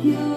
you.